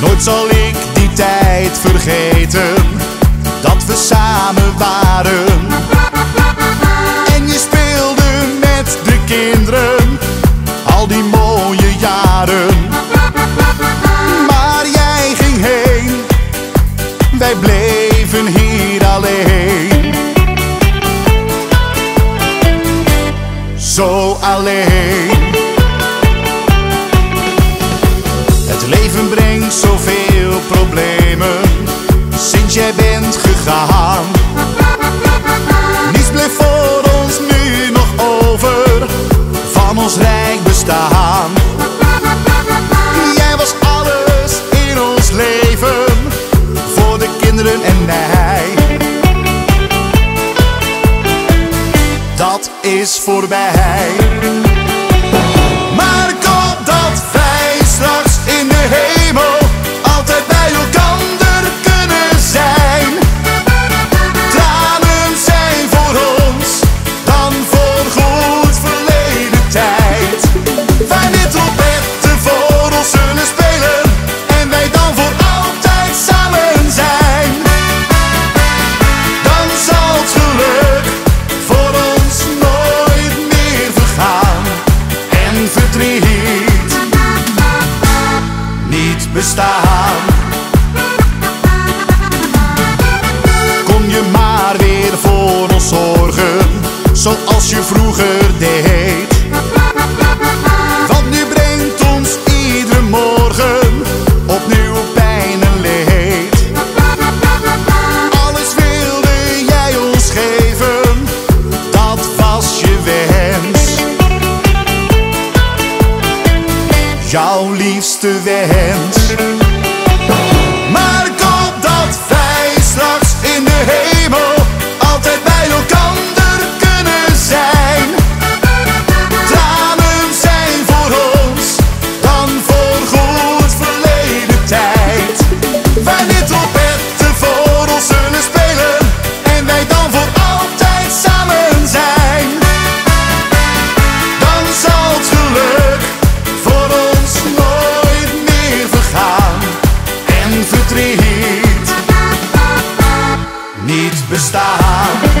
Nooit zal ik die tijd vergeten dat we samen waren. En je speelde met de kinderen al die mooie jaren. zo lay. is voorbij. Mr. to their hands. niet bestaan.